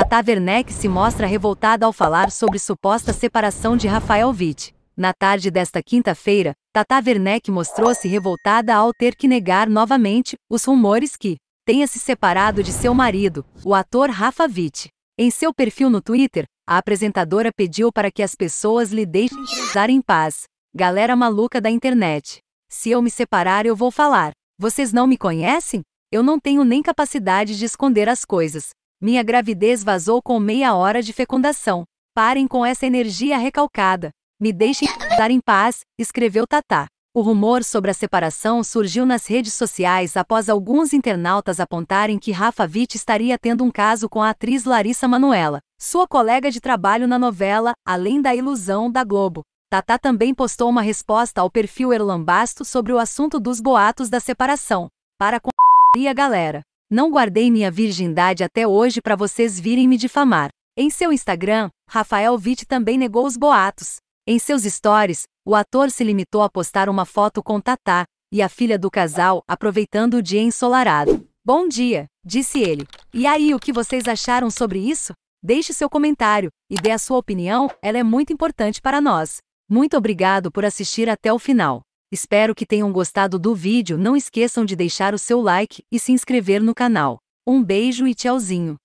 Tata Werneck se mostra revoltada ao falar sobre suposta separação de Rafael Witt. Na tarde desta quinta-feira, Tata Werneck mostrou-se revoltada ao ter que negar novamente os rumores que tenha se separado de seu marido, o ator Rafa Witt. Em seu perfil no Twitter, a apresentadora pediu para que as pessoas lhe deixem transar em paz. Galera maluca da internet. Se eu me separar, eu vou falar. Vocês não me conhecem? Eu não tenho nem capacidade de esconder as coisas. Minha gravidez vazou com meia hora de fecundação. Parem com essa energia recalcada. Me deixem dar em paz, escreveu Tatá. O rumor sobre a separação surgiu nas redes sociais após alguns internautas apontarem que Rafa Witt estaria tendo um caso com a atriz Larissa Manoela, sua colega de trabalho na novela Além da Ilusão da Globo. Tata também postou uma resposta ao perfil Erlambasto sobre o assunto dos boatos da separação. Para com a galera. Não guardei minha virgindade até hoje para vocês virem me difamar. Em seu Instagram, Rafael Witt também negou os boatos. Em seus stories, o ator se limitou a postar uma foto com Tatá e a filha do casal aproveitando o dia ensolarado. Bom dia, disse ele. E aí, o que vocês acharam sobre isso? Deixe seu comentário e dê a sua opinião, ela é muito importante para nós. Muito obrigado por assistir até o final. Espero que tenham gostado do vídeo. Não esqueçam de deixar o seu like e se inscrever no canal. Um beijo e tchauzinho.